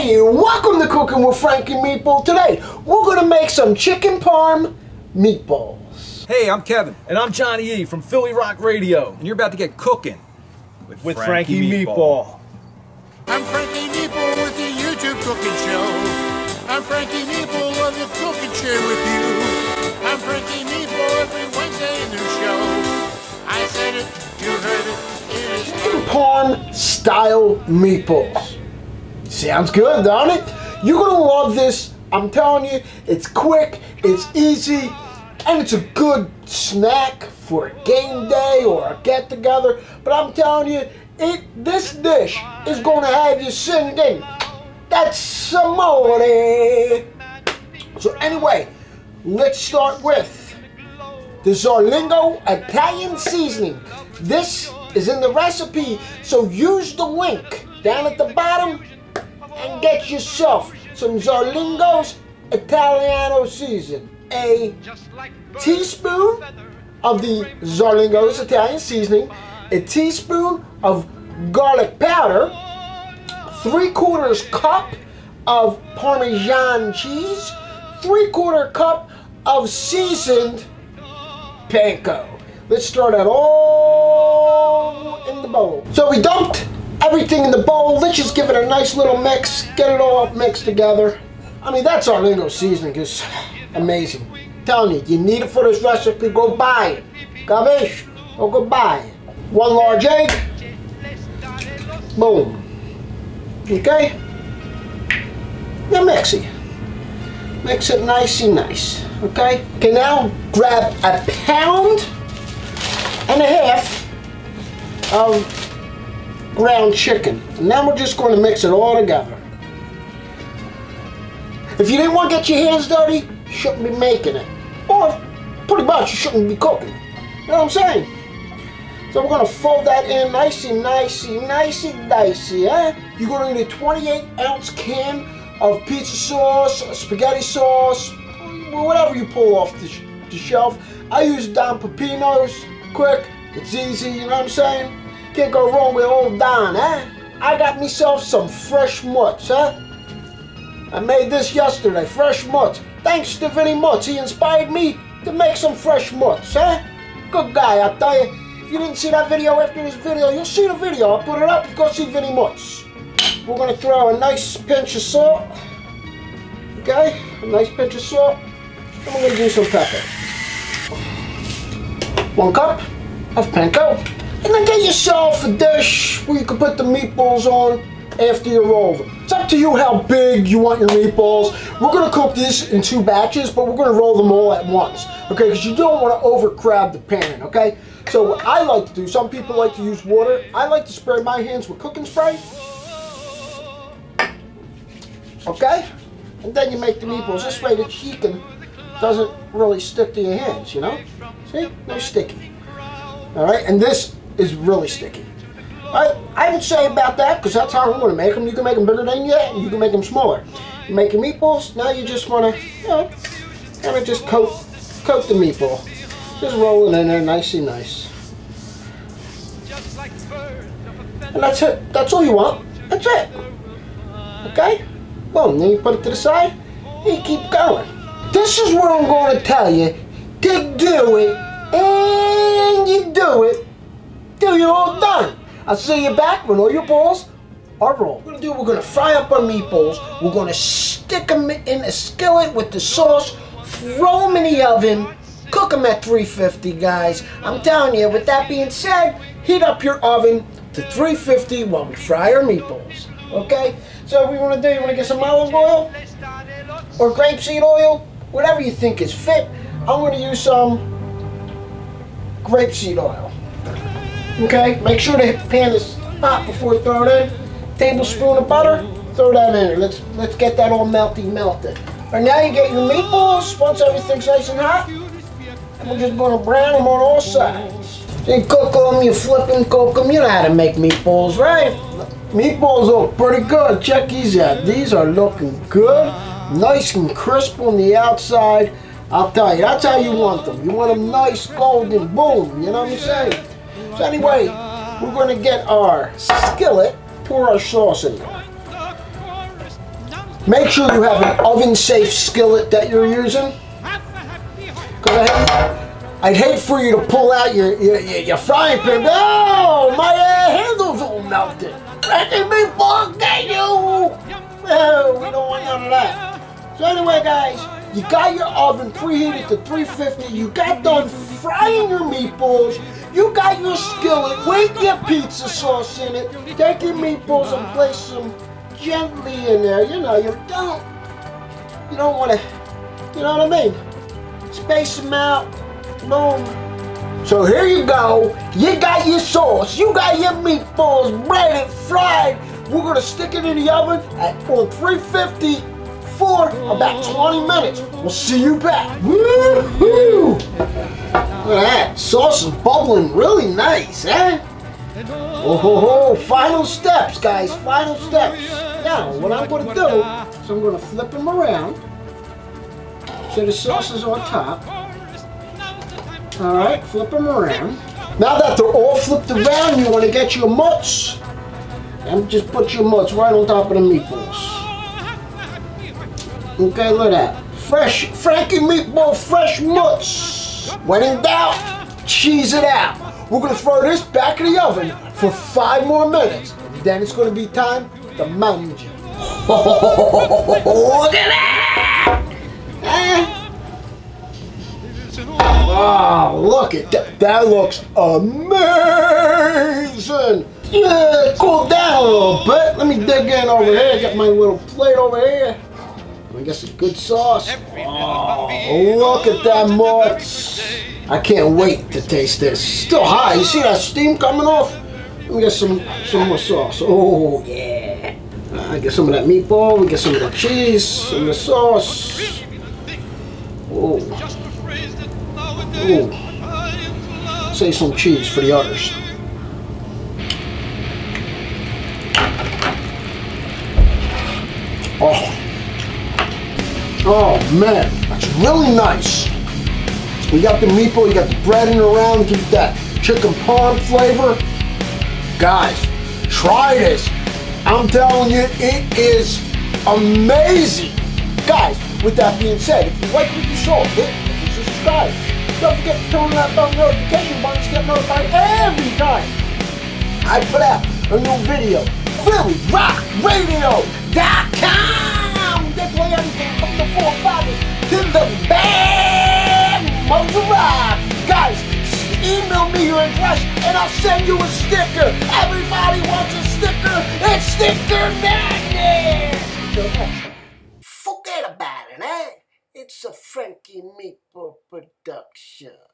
Hey, welcome to Cooking with Frankie Meatball. Today, we're gonna make some chicken parm meatballs. Hey, I'm Kevin, And I'm Johnny E from Philly Rock Radio and you're about to get cooking with, with Frankie, Meatball. I'm Frankie Meatball with the YouTube cooking show. I'm Frankie Meatball of the cooking chair with you. I'm Frankie Meatball every Wednesday a new show. I said it, you heard it, it is Chicken parm style meatballs. Sounds good, don't it? You're gonna love this. I'm telling you, it's quick, it's easy, and it's a good snack for a game day or a get together. But I'm telling you, it this dish is gonna have you singing. That's amore. So anyway, let's start with the Zarlengo Italian seasoning. This is in the recipe, so use the link down at the bottom and get yourself some Zarlengo's Italiano season. A teaspoon of the Zarlengo's Italian seasoning, a teaspoon of garlic powder, three quarters cup of Parmesan cheese, three quarter cup of seasoned panko. Let's start that all in the bowl. So we dumped everything in the bowl. Let's just give it a nice little mix, get it all mixed together. I mean, that Zarlengo seasoning is amazing. telling you, you need it for this recipe, go buy it. Gavish, or oh, go buy it. One large egg. Boom. Okay? Now mix it. Mix it nicey nice. Okay? Okay, now grab a pound and a half of ground chicken. And now we're just going to mix it all together. If you didn't want to get your hands dirty, you shouldn't be making it. Or, pretty much, you shouldn't be cooking. You know what I'm saying? So we're going to fold that in nicey, nicey, nicey, dicey, eh? You're going to need a 28 ounce can of pizza sauce, spaghetti sauce, whatever you pull off the, sh the shelf. I use Don Pepino's, quick, it's easy, you know what I'm saying? Can't go wrong with old Don, eh? I got myself some fresh mutts, eh? I made this yesterday, fresh mutts. Thanks to Vinny Mutts, he inspired me to make some fresh mutts, eh? Good guy, I tell you. If you didn't see that video after this video, you'll see the video. I'll put it up, you go see Vinny Mutts. We're gonna throw a nice pinch of salt. Okay, a nice pinch of salt. And we're gonna do some pepper. One cup of panko. And then get yourself a dish where you can put the meatballs on after you're over. It's up to you how big you want your meatballs. We're gonna cook this in two batches, but we're gonna roll them all at once. Okay, because you don't wanna overcrowd the pan, okay? So what I like to do, some people like to use water. I like to spray my hands with cooking spray. Okay? And then you make the meatballs this way the chicken doesn't really stick to your hands, you know? See? No sticky. Alright, and this is really sticky. I, I would say about that, because that's how I'm going to make them. You can make them bigger than that, and you can make them smaller. You make your meatballs, now you just want to, you know, kind of just coat, coat the meatball. Just roll it in there nicey nice. And that's it. That's all you want. That's it. Okay? Boom. Then you put it to the side, and you keep going. This is what I'm going to tell you to do it, and you do it till you're all done. I'll see you back when all your balls are rolled. What we're gonna do, we're gonna fry up our meatballs. We're gonna stick them in a skillet with the sauce, throw them in the oven, cook them at 350, guys. I'm telling you, with that being said, heat up your oven to 350 while we fry our meatballs. Okay? So what we wanna do, you wanna get some olive oil or grapeseed oil, whatever you think is fit. I'm gonna use some grapeseed oil. Okay, make sure the pan is hot before you throw it in. Tablespoon of butter, throw that in there. Let's let's get that all melty melted. Right now you get your meatballs once everything's nice and hot. And we're just gonna brown them on all sides. So you cook them, you flip them, cook them. You know how to make meatballs, right? Meatballs look pretty good. Check these out. These are looking good. Nice and crisp on the outside. I'll tell you, that's how you want them. You want them nice, golden, boom. You know what I'm saying? So anyway, we're going to get our skillet, pour our sauce in there. Make sure you have an oven-safe skillet that you're using. Ahead. I'd hate for you to pull out your your, your, frying pan. Oh, my uh, handle's all melted. Frankie meatball, get you! Oh, we don't want none of that. So anyway, guys, you got your oven preheated to 350. You got done frying your meatballs. You got your skillet with your pizza sauce in it. Take your meatballs and place them gently in there. You know, you don't, you don't want to, you know what I mean? Space them out. Boom. So here you go. You got your sauce. You got your meatballs breaded, fried. We're gonna stick it in the oven at on 350 for about 20 minutes. We'll see you back. Woo-hoo! Look at that. Sauce is bubbling really nice, eh? Oh ho ho! Final steps, guys. Final steps. Now, what I'm gonna do is I'm gonna flip them around so the sauce is on top. All right, flip them around. Now that they're all flipped around, you want to get your mutts and just put your mutts right on top of the meatballs. Okay, look at that. Fresh, Frankie meatball, fresh mutts. When in doubt, cheese it out. We're gonna throw this back in the oven for five more minutes. Then it's gonna be time to mount you. Look at that! Oh, look at that. That looks amazing. Yeah, cool down a little bit. Let me dig in over here. Get my little plate over here. Me get some good sauce. Oh, look at that mutts. I can't wait to taste this. Still hot. You see that steam coming off? Let me get some, some more sauce. Oh, yeah. Uh, get some of that meatball. We get some of that cheese, some of the sauce. Oh. Ooh. Say some cheese for the others. Oh man, that's really nice. We got the meatball, you got the bread in around, give that chicken parm flavor. Guys, try this. I'm telling you, it is amazing. Guys, with that being said, if you like what you saw, hit subscribe. Don't forget to turn on that bell notification button to get notified every time I put out a new video. PhillyRockRadio.com everything from the four fathers to the band rock. Guys, email me your address and I'll send you a sticker. Everybody wants a sticker. It's Sticker Madness. Forget about it, eh? It's a Frankie Meatball production.